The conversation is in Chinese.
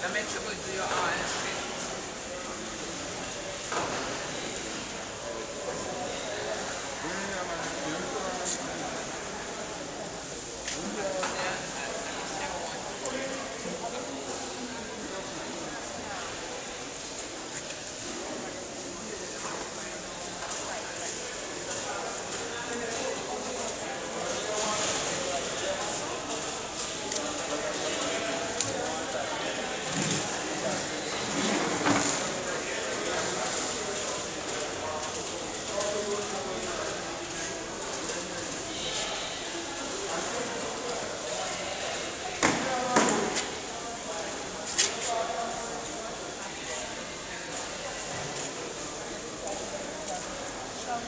咱们吃会自由啊。